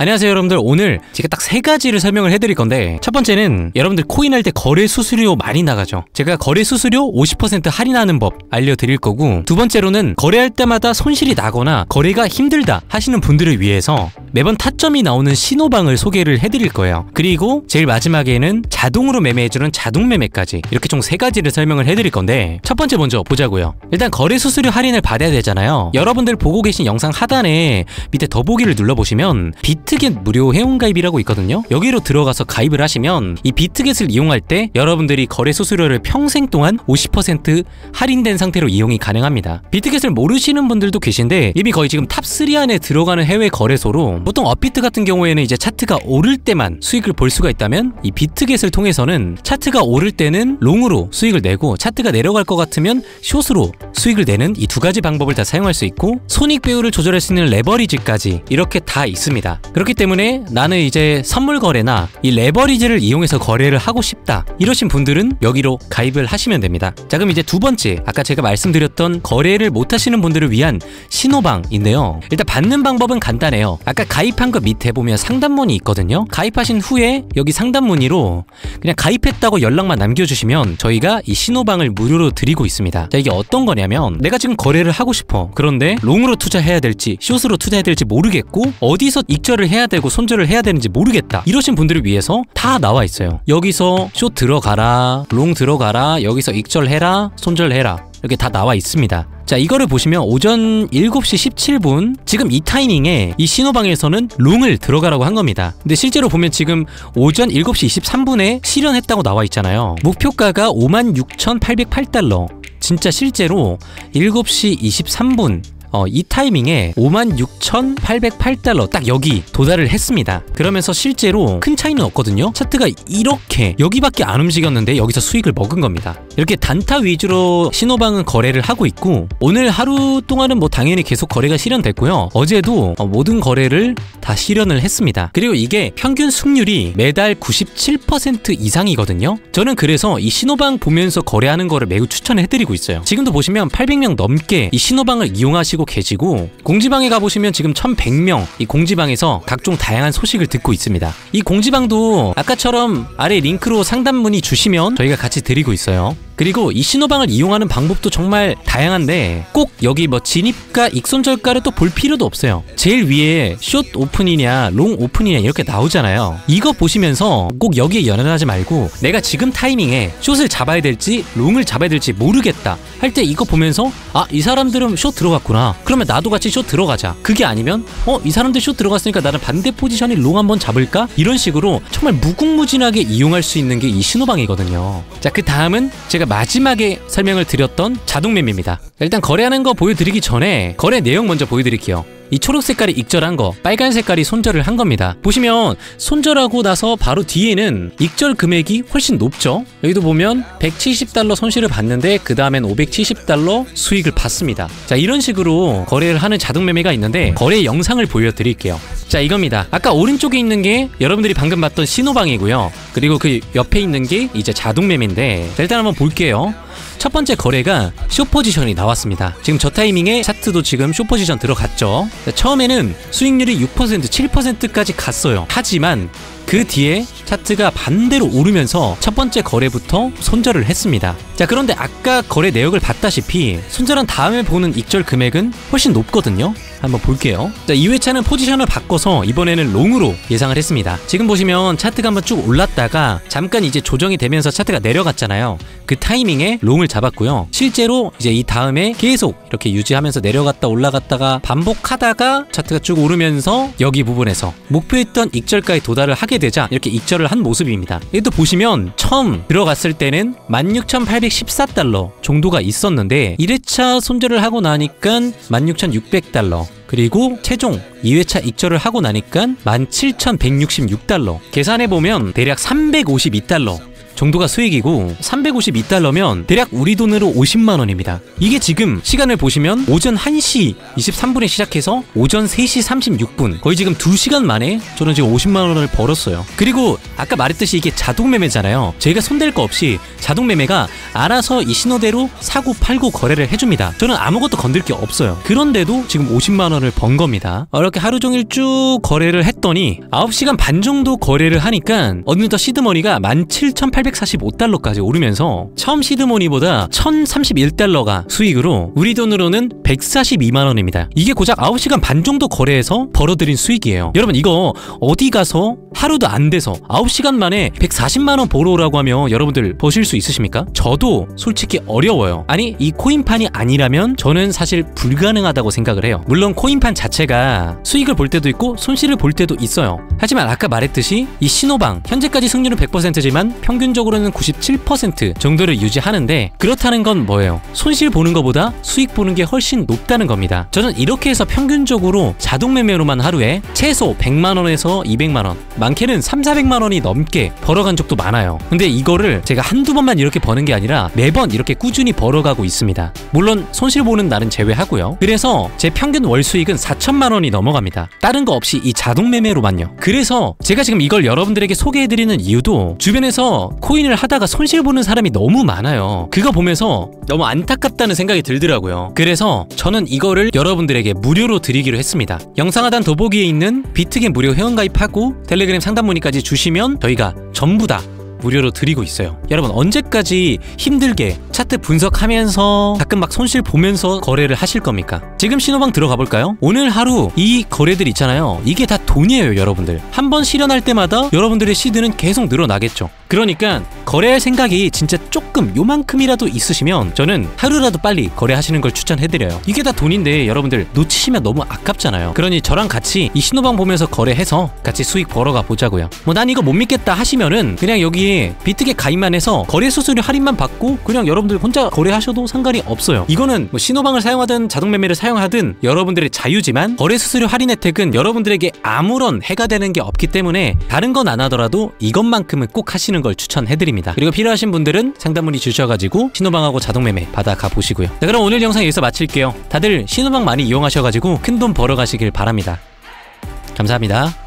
안녕하세요 여러분들. 오늘 제가 딱 세 가지를 설명을 해드릴 건데 첫 번째는 여러분들 코인 할 때 거래 수수료 많이 나가죠. 제가 거래 수수료 50% 할인하는 법 알려드릴 거고 두 번째로는 거래할 때마다 손실이 나거나 거래가 힘들다 하시는 분들을 위해서 매번 타점이 나오는 신호방을 소개를 해드릴 거예요. 그리고 제일 마지막에는 자동으로 매매해주는 자동 매매까지 이렇게 총 세 가지를 설명을 해드릴 건데 첫 번째 먼저 보자고요. 일단 거래 수수료 할인을 받아야 되잖아요. 여러분들 보고 계신 영상 하단에 밑에 더보기를 눌러보시면 겟 무료 회원가입이라고 있거든요. 여기로 들어가서 가입을 하시면 이 비트겟을 이용할 때 여러분들이 거래 수수료를 평생 동안 50% 할인된 상태로 이용이 가능합니다. 비트겟을 모르시는 분들도 계신데 이미 거의 지금 top 3 안에 들어가는 해외 거래소로 보통 업비트 같은 경우에는 이제 차트가 오를 때만 수익을 볼 수가 있다면 이 비트겟을 통해서는 차트가 오를 때는 long으로 수익을 내고 차트가 내려갈 것 같으면 숏으로 수익을 내는 이 두 가지 방법을 다 사용할 수 있고 손익 배율을 조절할 수 있는 레버리지까지 이렇게 다 있습니다 그렇기 때문에 나는 이제 선물 거래나 이 레버리지를 이용해서 거래를 하고 싶다. 이러신 분들은 여기로 가입을 하시면 됩니다. 자 그럼 이제 두 번째 아까 제가 말씀드렸던 거래를 못 하시는 분들을 위한 신호방인데요. 일단 받는 방법은 간단해요. 아까 가입한 거 밑에 보면 상담문이 있거든요. 가입하신 후에 여기 상담 문의로 그냥 가입했다고 연락만 남겨주시면 저희가 이 신호방을 무료로 드리고 있습니다. 자 이게 어떤 거냐면 내가 지금 거래를 하고 싶어. 그런데 롱으로 투자해야 될지 숏으로 투자해야 될지 모르겠고 어디서 익절을 해야 되고 손절을 해야 되는지 모르겠다. 이러신 분들을 위해서 다 나와 있어요. 여기서 숏 들어가라 롱 들어가라 여기서 익절해라 손절해라. 이렇게 다 나와 있습니다. 자 이거를 보시면 오전 7시 17분 지금 이 타이밍에 이 신호방에서는 롱을 들어가라고 한 겁니다. 근데 실제로 보면 지금 오전 7시 23분에 실현했다고 나와 있잖아요. 목표가가 56,808달러. 진짜 실제로 7시 23분 어, 이 타이밍에 56,808달러 딱 여기 도달을 했습니다. 그러면서 실제로 큰 차이는 없거든요. 차트가 이렇게 여기밖에 안 움직였는데 여기서 수익을 먹은 겁니다. 이렇게 단타 위주로 신호방은 거래를 하고 있고 오늘 하루 동안은 뭐 당연히 계속 거래가 실현됐고요. 어제도 어, 모든 거래를 다 실현을 했습니다. 그리고 이게 평균 승률이 매달 97% 이상이거든요. 저는 그래서 이 신호방 보면서 거래하는 거를 매우 추천해드리고 있어요. 지금도 보시면 800명 넘게 이 신호방을 이용하시고 계시고 공지방에 가보시면 지금 1100명 이 공지방에서 각종 다양한 소식을 듣고 있습니다. 이 공지방도 아까처럼 아래 링크로 상담 문의 주시면 저희가 같이 드리고 있어요. 그리고 이 신호방을 이용하는 방법도 정말 다양한데 꼭 여기 뭐 진입가 익손절가를 또 볼 필요도 없어요. 제일 위에 short 오픈이냐 long 오픈이냐 이렇게 나오잖아요. 이거 보시면서 꼭 여기에 연연하지 말고 내가 지금 타이밍에 숏을 잡아야 될지 long을 잡아야 될지 모르겠다 할 때 이거 보면서 아 이 사람들은 숏 들어갔구나. 그러면 나도 같이 숏 들어가자. 그게 아니면 어 이 사람들 숏 들어갔으니까 나는 반대 포지션이 long 한번 잡을까? 이런 식으로 정말 무궁무진하게 이용할 수 있는 게 이 신호방이거든요. 자 그 다음은 제가 마지막에 설명을 드렸던 자동 매매입니다. 일단 거래하는 거 보여드리기 전에 거래 내용 먼저 보여드릴게요. 이 초록 색깔이 익절한 거, 빨간 색깔이 손절을 한 겁니다. 보시면 손절하고 나서 바로 뒤에는 익절 금액이 훨씬 높죠. 여기도 보면 170달러 손실을 봤는데 그 다음엔 570달러 수익을 봤습니다. 자 이런 식으로 거래를 하는 자동 매매가 있는데 거래 영상을 보여드릴게요. 자 이겁니다. 아까 오른쪽에 있는 게 여러분들이 방금 봤던 신호방이고요. 그리고 그 옆에 있는 게 이제 자동 매매인데 자, 일단 한번 볼게요. 첫 번째 거래가 쇼포지션이 나왔습니다. 지금 저 타이밍에 차트도 지금 쇼포지션 들어갔죠. 처음에는 수익률이 6% 7%까지 갔어요. 하지만 그 뒤에 차트가 반대로 오르면서 첫 번째 거래부터 손절을 했습니다. 자 그런데 아까 거래 내역을 봤다시피 손절한 다음에 보는 익절 금액은 훨씬 높거든요. 한번 볼게요. 자, 2회차는 포지션을 바꿔서 이번에는 롱으로 예상을 했습니다. 지금 보시면 차트가 한번 쭉 올랐다가 잠깐 이제 조정이 되면서 차트가 내려갔잖아요. 그 타이밍에 롱을 잡았고요. 실제로 이제 이 다음에 계속 이렇게 유지하면서 내려갔다 올라갔다가 반복하다가 차트가 쭉 오르면서 여기 부분에서 목표했던 익절가에 도달을 하게 되자 이렇게 익절 을 한 모습입니다. 얘도 보시면 처음 들어갔을 때는 16,814달러 정도가 있었는데 1회차 손절을 하고 나니까 16,600달러 그리고 최종 2회차 익절을 하고 나니까 17,166달러 계산해보면 대략 352달러 정도가 수익이고 352달러면 대략 우리 돈으로 50만 원입니다. 이게 지금 시간을 보시면 오전 1시 23분에 시작해서 오전 3시 36분 거의 지금 2시간 만에 저는 지금 50만 원을 벌었어요. 그리고 아까 말했듯이 이게 자동 매매잖아요. 제가 손댈 거 없이 자동 매매가 알아서 이 신호대로 사고 팔고 거래를 해줍니다. 저는 아무것도 건들 게 없어요. 그런데도 지금 50만 원을 번 겁니다. 이렇게 하루 종일 쭉 거래를 했더니 9시간 반 정도 거래를 하니까 어느덧 시드머니가 17,845달러까지 오르면서 처음 시드머니보다 1,031달러가 수익으로 우리 돈으로는 142만 원입니다. 이게 고작 9시간 반 정도 거래해서 벌어들인 수익이에요. 여러분 이거 어디 가서 하루도 안 돼서 9시간 만에 140만 원 벌어오라고 하면 여러분들 버실 수 있으십니까? 저도 솔직히 어려워요. 아니 이 코인판이 아니라면 저는 사실 불가능하다고 생각을 해요. 물론 코인판 자체가 수익을 볼 때도 있고 손실을 볼 때도 있어요. 하지만 아까 말했듯이 이 신호방 현재까지 승률은 100%지만 평균적으로 는 97% 정도를 유지하는데 그렇다는 건 뭐예요? 손실 보는 것보다 수익 보는 게 훨씬 높다는 겁니다. 저는 이렇게 해서 평균적으로 자동 매매로만 하루에 최소 100만 원에서 200만 원, 많게는 3, 400만 원이 넘게 벌어간 적도 많아요. 근데 이거를 제가 한두 번만 이렇게 버는 게 아니라 매번 이렇게 꾸준히 벌어가고 있습니다. 물론 손실 보는 날은 제외하고요. 그래서 제 평균 월 수익은 4천만 원이 넘어갑니다. 다른 거 없이 이 자동 매매로만요. 그래서 제가 지금 이걸 여러분들에게 소개해드리는 이유도 주변에서 코인을 하다가 손실 보는 사람이 너무 많아요. 그거 보면서 너무 안타깝다는 생각이 들더라고요. 그래서 저는 이거를 여러분들에게 무료로 드리기로 했습니다. 영상 하단 더보기에 있는 비트겟 무료 회원가입하고 텔레그램 상담 문의까지 주시면 저희가 전부 다 무료로 드리고 있어요. 여러분 언제까지 힘들게 차트 분석하면서 가끔 막 손실 보면서 거래를 하실 겁니까? 지금 신호방 들어가 볼까요? 오늘 하루 이 거래들 있잖아요. 이게 다 돈이에요, 여러분들. 한 번 실현할 때마다 여러분들의 시드는 계속 늘어나겠죠. 그러니까 거래할 생각이 진짜 조금 요만큼이라도 있으시면 저는 하루라도 빨리 거래하시는 걸 추천해드려요. 이게 다 돈인데 여러분들 놓치시면 너무 아깝잖아요. 그러니 저랑 같이 이 신호방 보면서 거래해서 같이 수익 벌어가 보자고요. 뭐 난 이거 못 믿겠다 하시면은 그냥 여기 비트겟 가입만 해서 거래 수수료 할인만 받고 그냥 여러분들 혼자 거래하셔도 상관이 없어요. 이거는 뭐 신호방을 사용하든 자동 매매를 사용하든 여러분들의 자유지만 거래 수수료 할인 혜택은 여러분들에게 아무런 해가 되는 게 없기 때문에 다른 건 안 하더라도 이것만큼은 꼭 하시는 걸 추천해드립니다. 그리고 필요하신 분들은 상담 문의 주셔가지고 신호방하고 자동 매매 받아가 보시고요. 자 그럼 오늘 영상 여기서 마칠게요. 다들 신호방 많이 이용하셔가지고 큰 돈 벌어가시길 바랍니다. 감사합니다.